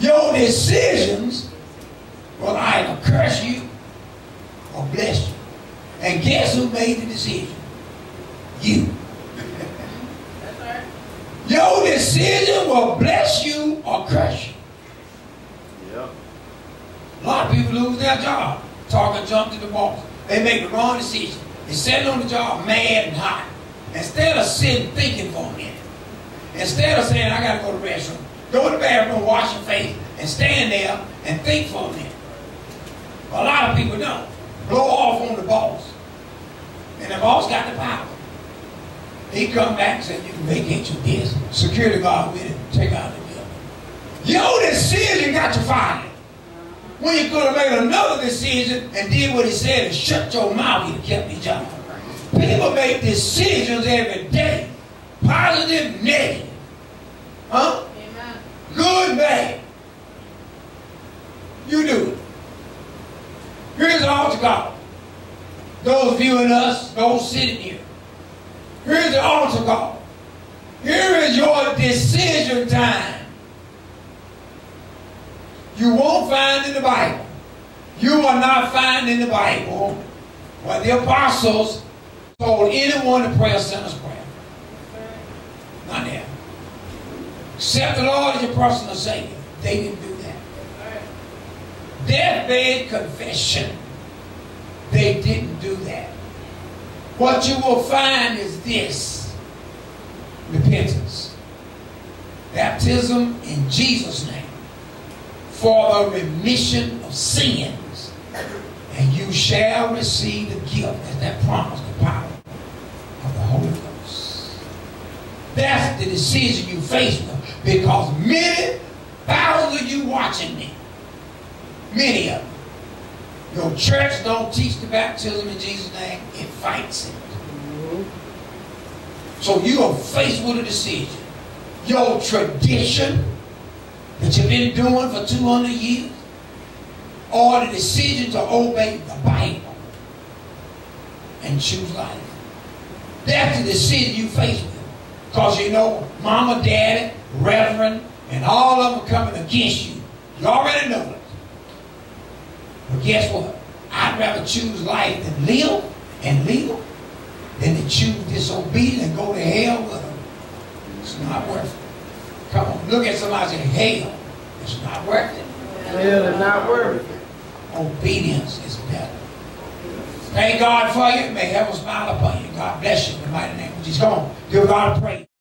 Your decisions will either curse you or bless you. And guess who made the decision? You. That's right. Your decision will bless you or curse you. Yep. A lot of people lose their job. Talking junk to the boss. They make the wrong decision. They're sitting on the job mad and hot. Instead of sitting thinking for a minute. Instead of saying, I gotta go to the restroom, go to the bathroom, wash your face, and stand there and think for a minute. A lot of people don't. Blow off on the boss. And the boss got the power. He come back and said, you can vacate your desk. Security guard with him. Take out the bill. Your decision got you fired. When you could have made another decision and did what he said and shut your mouth, you'd kept your job. People make decisions every day. Positive, negative. Huh? Good, man. You do it. Here's the altar call. Those viewing us, those sitting here. Here's the altar call. Here is your decision time. You won't find in the Bible. You will not find in the Bible where the apostles told anyone to pray a sinner's prayer. Not there. Accept the Lord as your personal Savior. They didn't do that. Deathbed confession. They didn't do that. What you will find is this repentance, baptism in Jesus' name for the remission of sins, and you shall receive the gift as that promise, the power of the Holy Ghost. That's the decision you face with because many thousands of you watching me, many of them, your church don't teach the baptism in Jesus' name, it fights it. So you are faced with a decision. Your tradition that you've been doing for 200 years, or the decision to obey the Bible and choose life. That's the decision you face with. Because you know, mama, daddy, reverend, and all of them coming against you. You already know it. But guess what? I'd rather choose life than live and live than to choose disobedience and go to hell with them. It's not worth it. Come on, look at somebody and say, hell, it's not worth it. Hell is not worth it. Obedience is better. Thank God for you. May heaven smile upon you. God bless you in the mighty name of Jesus. Come on, give God a praise.